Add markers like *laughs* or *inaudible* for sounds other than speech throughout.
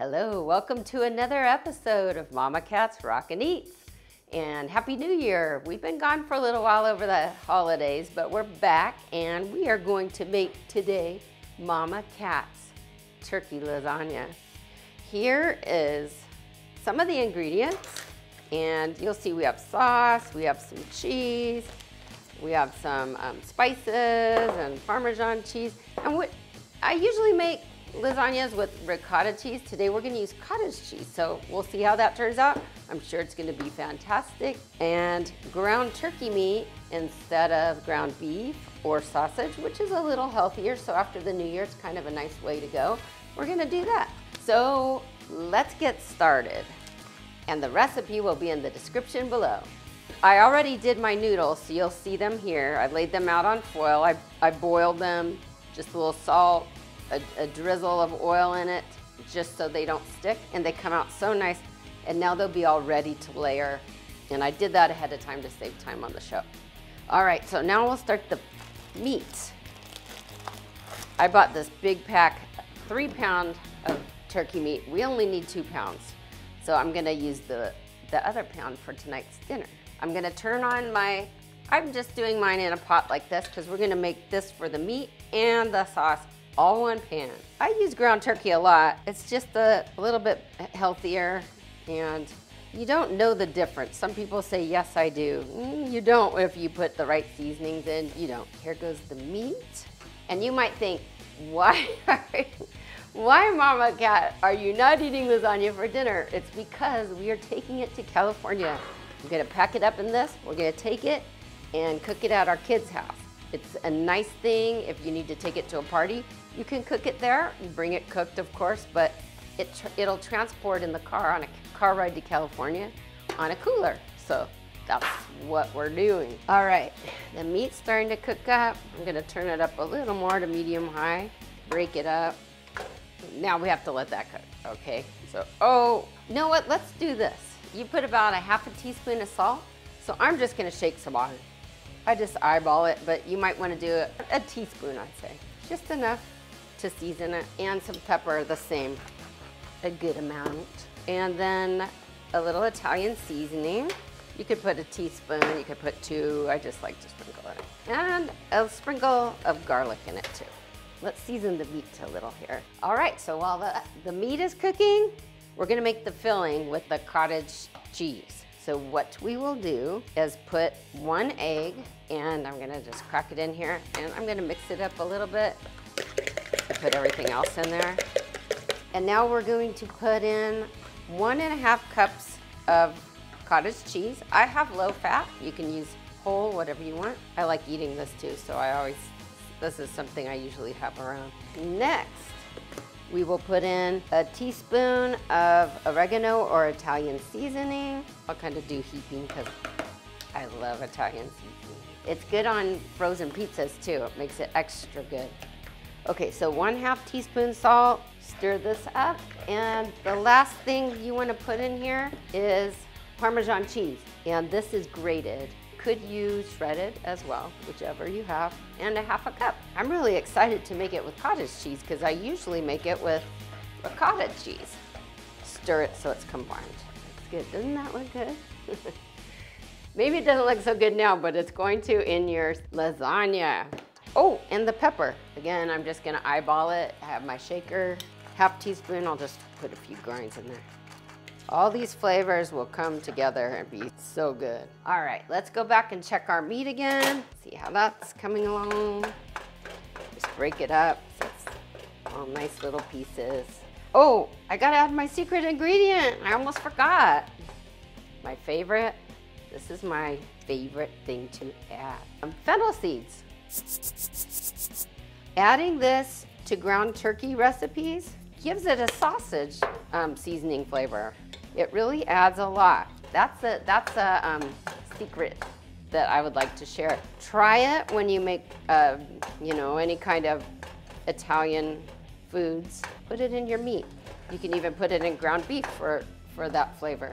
Hello, welcome to another episode of Mama Cat's Rockin' Eats. And Happy New Year. We've been gone for a little while over the holidays, but we're back and we are going to make today Mama Cat's turkey lasagna. Here is some of the ingredients and you'll see we have sauce, we have some cheese, we have some um, spices and Parmesan cheese. And what I usually make lasagnas with ricotta cheese. Today we're gonna use cottage cheese, so we'll see how that turns out. I'm sure it's gonna be fantastic. And ground turkey meat instead of ground beef or sausage, which is a little healthier, so after the new year, it's kind of a nice way to go. We're gonna do that. So let's get started. And the recipe will be in the description below. I already did my noodles, so you'll see them here. I laid them out on foil. I, I boiled them, just a little salt, a, a drizzle of oil in it just so they don't stick and they come out so nice and now they'll be all ready to layer and I did that ahead of time to save time on the show. All right, so now we'll start the meat. I bought this big pack, three pound of turkey meat. We only need two pounds. So I'm gonna use the, the other pound for tonight's dinner. I'm gonna turn on my, I'm just doing mine in a pot like this because we're gonna make this for the meat and the sauce all one pan. I use ground turkey a lot. It's just a little bit healthier and you don't know the difference. Some people say, yes, I do. Mm, you don't if you put the right seasonings in. You don't. Here goes the meat. And you might think, why, *laughs* why Mama Cat, are you not eating lasagna for dinner? It's because we are taking it to California. We're gonna pack it up in this. We're gonna take it and cook it at our kids' house. It's a nice thing if you need to take it to a party. You can cook it there, you bring it cooked of course, but it tr it'll transport in the car on a car ride to California on a cooler. So that's what we're doing. All right, the meat's starting to cook up. I'm gonna turn it up a little more to medium high, break it up. Now we have to let that cook, okay? So, oh, you know what, let's do this. You put about a half a teaspoon of salt. So I'm just gonna shake some on. I just eyeball it, but you might wanna do a, a teaspoon, I'd say. Just enough to season it, and some pepper, the same, a good amount. And then a little Italian seasoning. You could put a teaspoon, you could put two, I just like to sprinkle it. And a sprinkle of garlic in it too. Let's season the meat a little here. All right, so while the, the meat is cooking, we're gonna make the filling with the cottage cheese. So what we will do is put one egg, and I'm gonna just crack it in here, and I'm gonna mix it up a little bit put everything else in there. And now we're going to put in one and a half cups of cottage cheese. I have low fat. You can use whole, whatever you want. I like eating this too, so I always, this is something I usually have around. Next, we will put in a teaspoon of oregano or Italian seasoning. I'll kind of do heaping because I love Italian seasoning. It's good on frozen pizzas too. It makes it extra good. Okay, so one half teaspoon salt, stir this up. And the last thing you wanna put in here is Parmesan cheese. And this is grated. Could use shredded as well, whichever you have, and a half a cup. I'm really excited to make it with cottage cheese because I usually make it with ricotta cheese. Stir it so it's combined. Looks good, doesn't that look good? *laughs* Maybe it doesn't look so good now, but it's going to in your lasagna. Oh, and the pepper. Again, I'm just gonna eyeball it. I have my shaker, half teaspoon. I'll just put a few grinds in there. All these flavors will come together and be so good. All right, let's go back and check our meat again. See how that's coming along. Just break it up it's all nice little pieces. Oh, I gotta add my secret ingredient. I almost forgot. My favorite. This is my favorite thing to add. Um, fennel seeds. Adding this to ground turkey recipes gives it a sausage um, seasoning flavor. It really adds a lot. That's a, that's a um, secret that I would like to share. Try it when you make, uh, you know, any kind of Italian foods. Put it in your meat. You can even put it in ground beef for, for that flavor.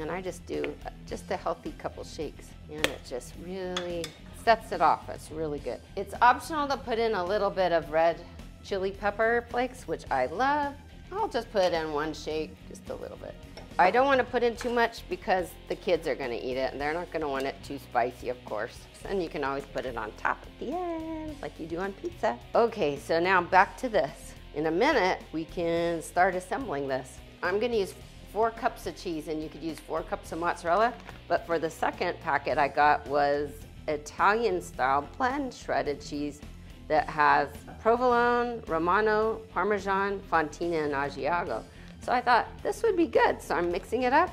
And I just do just a healthy couple shakes. And it just really sets it off. It's really good. It's optional to put in a little bit of red chili pepper flakes, which I love. I'll just put in one shake, just a little bit. I don't want to put in too much because the kids are going to eat it and they're not going to want it too spicy, of course. And you can always put it on top at the end, like you do on pizza. Okay, so now back to this. In a minute, we can start assembling this. I'm going to use four cups of cheese and you could use four cups of mozzarella. But for the second packet I got was Italian style blend shredded cheese that has provolone, romano, parmesan, fontina, and asiago. So I thought this would be good. So I'm mixing it up.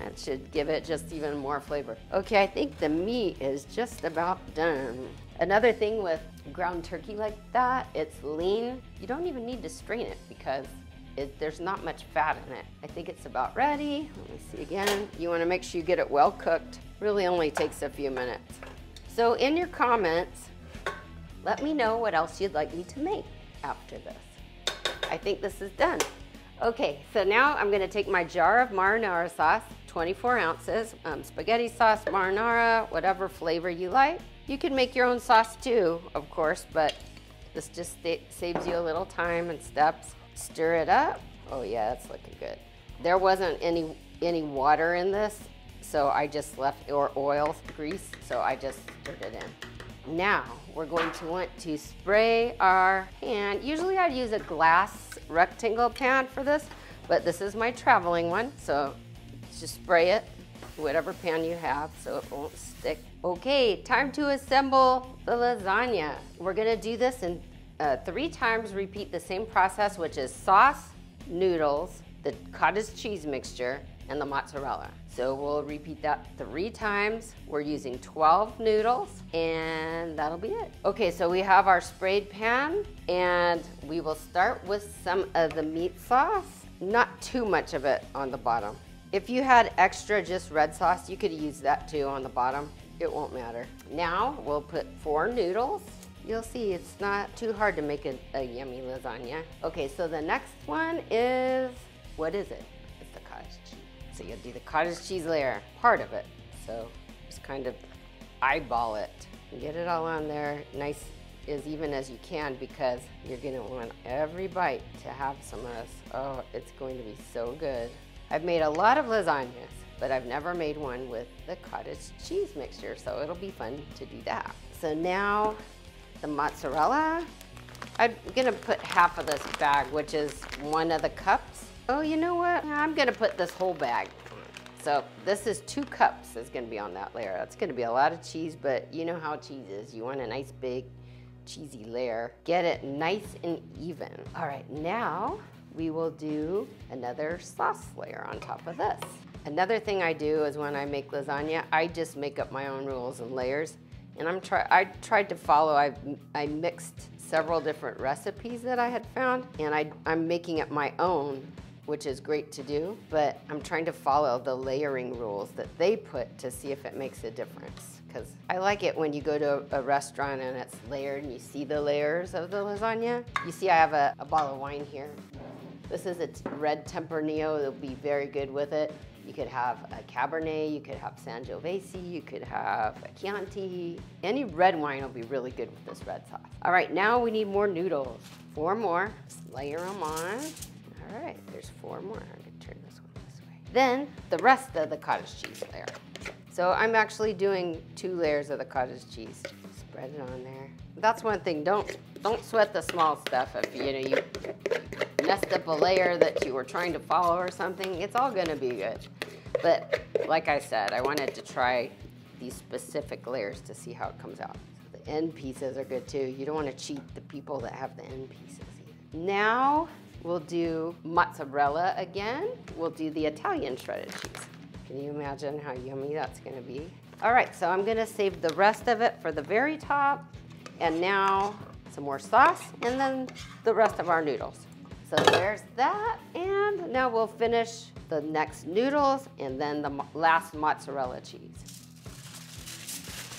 That should give it just even more flavor. Okay, I think the meat is just about done. Another thing with ground turkey like that, it's lean. You don't even need to strain it because it, there's not much fat in it. I think it's about ready. Let me see again. You wanna make sure you get it well cooked. Really only takes a few minutes. So in your comments, let me know what else you'd like me to make after this. I think this is done. Okay, so now I'm gonna take my jar of marinara sauce, 24 ounces, um, spaghetti sauce, marinara, whatever flavor you like. You can make your own sauce too, of course, but this just saves you a little time and steps. Stir it up. Oh yeah, it's looking good. There wasn't any, any water in this, so I just left, or oil, grease, so I just stirred it in. Now, we're going to want to spray our pan. Usually I'd use a glass rectangle pan for this, but this is my traveling one, so just spray it, whatever pan you have, so it won't stick. Okay, time to assemble the lasagna. We're gonna do this in uh, three times, repeat the same process, which is sauce, noodles, the cottage cheese mixture, and the mozzarella. So we'll repeat that three times. We're using 12 noodles and that'll be it. Okay, so we have our sprayed pan and we will start with some of the meat sauce. Not too much of it on the bottom. If you had extra just red sauce, you could use that too on the bottom. It won't matter. Now we'll put four noodles. You'll see it's not too hard to make a, a yummy lasagna. Okay, so the next one is, what is it? So you'll do the cottage cheese layer, part of it. So just kind of eyeball it. Get it all on there nice as even as you can because you're gonna want every bite to have some of this. Oh, it's going to be so good. I've made a lot of lasagnas, but I've never made one with the cottage cheese mixture, so it'll be fun to do that. So now the mozzarella. I'm gonna put half of this bag, which is one of the cups. Oh, you know what? I'm gonna put this whole bag. So this is two cups is gonna be on that layer. That's gonna be a lot of cheese, but you know how cheese is. You want a nice big cheesy layer. Get it nice and even. All right, now we will do another sauce layer on top of this. Another thing I do is when I make lasagna, I just make up my own rules and layers. And I'm try I tried to follow, I, I mixed several different recipes that I had found, and I, I'm making it my own which is great to do, but I'm trying to follow the layering rules that they put to see if it makes a difference. Because I like it when you go to a restaurant and it's layered and you see the layers of the lasagna. You see I have a, a bottle of wine here. This is a red Tempranillo, it'll be very good with it. You could have a Cabernet, you could have Sangiovese, you could have a Chianti. Any red wine will be really good with this red sauce. All right, now we need more noodles. Four more, layer them on. All right, there's four more. I'm gonna turn this one this way. Then the rest of the cottage cheese layer. So I'm actually doing two layers of the cottage cheese. Spread it on there. That's one thing, don't, don't sweat the small stuff. If you know, you messed up a layer that you were trying to follow or something, it's all gonna be good. But like I said, I wanted to try these specific layers to see how it comes out. So the end pieces are good too. You don't wanna cheat the people that have the end pieces either. Now, We'll do mozzarella again. We'll do the Italian shredded cheese. Can you imagine how yummy that's gonna be? All right, so I'm gonna save the rest of it for the very top. And now some more sauce and then the rest of our noodles. So there's that. And now we'll finish the next noodles and then the last mozzarella cheese.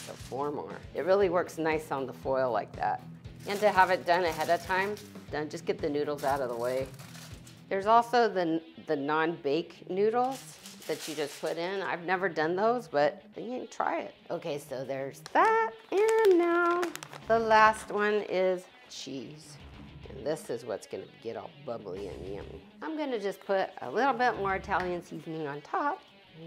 So four more. It really works nice on the foil like that. And to have it done ahead of time, done. Just get the noodles out of the way. There's also the, the non-bake noodles that you just put in. I've never done those, but you can try it. Okay, so there's that. And now the last one is cheese. And this is what's gonna get all bubbly and yummy. I'm gonna just put a little bit more Italian seasoning on top.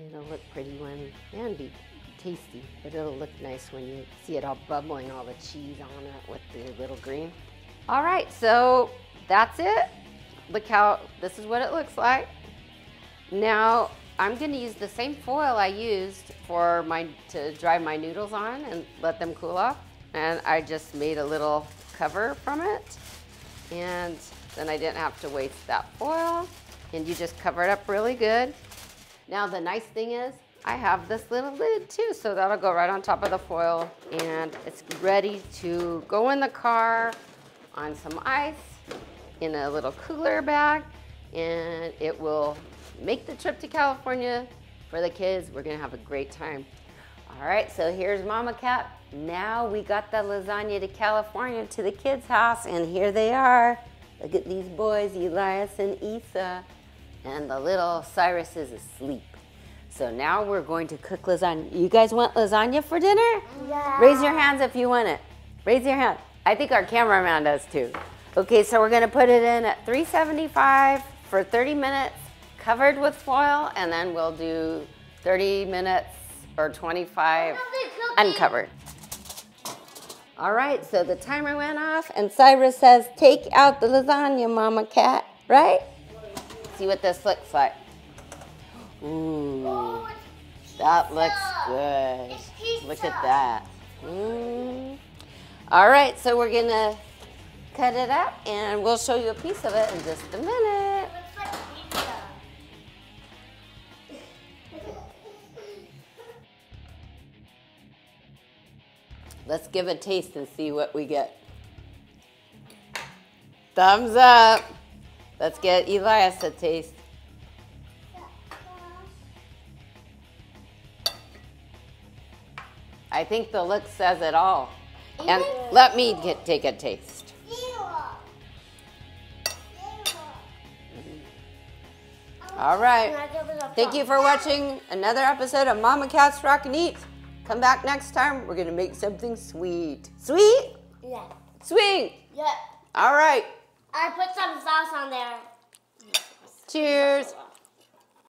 It'll look pretty when, and be tasty, but it'll look nice when you see it all bubbling, all the cheese on it with the little green. All right, so that's it. Look how, this is what it looks like. Now, I'm gonna use the same foil I used for my, to dry my noodles on and let them cool off. And I just made a little cover from it. And then I didn't have to waste that foil. And you just cover it up really good. Now the nice thing is, I have this little lid too, so that'll go right on top of the foil. And it's ready to go in the car on some ice in a little cooler bag. And it will make the trip to California for the kids. We're gonna have a great time. All right, so here's Mama Cat. Now we got the lasagna to California to the kids' house, and here they are. Look at these boys, Elias and Isa. And the little Cyrus is asleep. So now we're going to cook lasagna. You guys want lasagna for dinner? Yeah. Raise your hands if you want it. Raise your hand. I think our cameraman does too. Okay, so we're gonna put it in at 375 for 30 minutes, covered with foil, and then we'll do 30 minutes or 25 uncovered. All right, so the timer went off, and Cyrus says, take out the lasagna, Mama Cat, right? See what this looks like. Ooh, Oh, that looks good. Look at that. Mm. All right, so we're gonna cut it up, and we'll show you a piece of it in just a minute. Looks like pizza. Let's give a taste and see what we get. Thumbs up. Let's get Elias a taste. Think the look says it all. And let me get, take a taste. All right. Thank you for watching another episode of Mama Cat's Rockin' Eat. Come back next time. We're gonna make something sweet. Sweet? Yeah. Sweet. Yeah. All right. I put some sauce on there. Cheers.